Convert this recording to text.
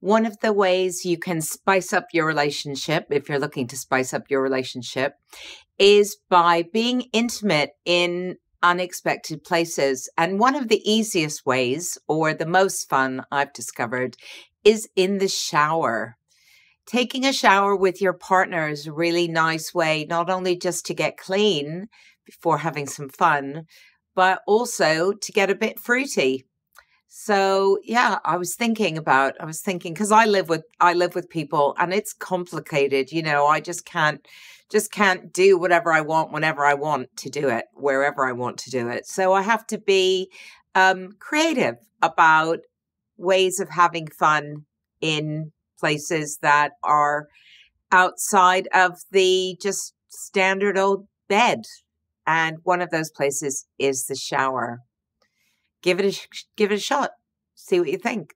one of the ways you can spice up your relationship, if you're looking to spice up your relationship, is by being intimate in unexpected places. And one of the easiest ways, or the most fun I've discovered, is in the shower. Taking a shower with your partner is a really nice way, not only just to get clean before having some fun, but also to get a bit fruity. So yeah, I was thinking about I was thinking cuz I live with I live with people and it's complicated, you know, I just can't just can't do whatever I want whenever I want to do it, wherever I want to do it. So I have to be um, creative about ways of having fun in places that are outside of the just standard old bed. And one of those places is the shower. Give it a give it a shot. See what you think.